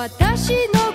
私の